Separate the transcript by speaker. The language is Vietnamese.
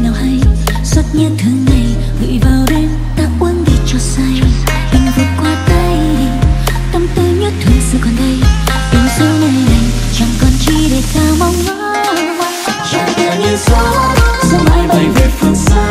Speaker 1: bài nào hay. Xót nhiên thứ ngày, gửi vào đêm, ta uống đi cho say. Tình vượt qua tay, Tâm tư nhất thương sự còn đây. Tình số này này, chẳng còn chi để ta mong. Ngóng Chẳng thể như gió Giữa mãi bay về phương xa.